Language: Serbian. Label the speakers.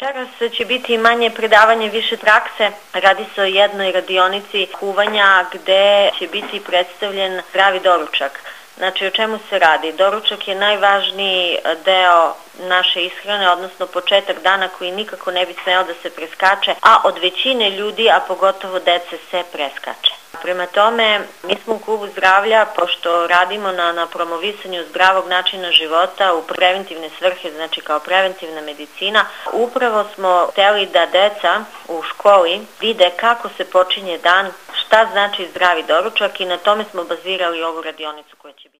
Speaker 1: Večeras će biti manje predavanje, više prakse. Radi se o jednoj radionici kuvanja gde će biti predstavljen zdravi doručak. Znači, o čemu se radi? Doručak je najvažniji deo naše ishrane, odnosno početak dana koji nikako ne bi smeo da se preskače, a od većine ljudi, a pogotovo dece, se preskače. Prema tome, mi smo u klubu zdravlja, pošto radimo na, na promovisanju zdravog načina života u preventivne svrhe, znači kao preventivna medicina, upravo smo hteli da deca u školi vide kako se počinje dan, šta znači zdravi doručak i na tome smo bazirali ovu radionicu koja će biti.